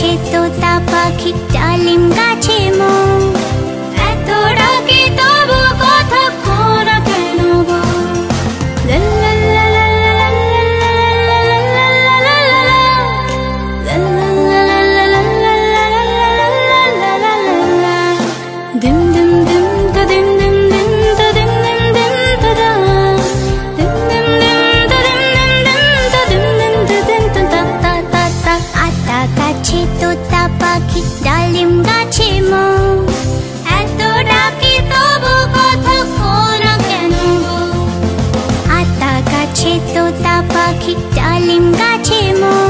しとたばきだり তোতা পাখি ডালিম গাছে মো। এত ডাকি তবু কথা কোনা কেন আতা গাছে তোতা পাখি ডালিম গাছে মো।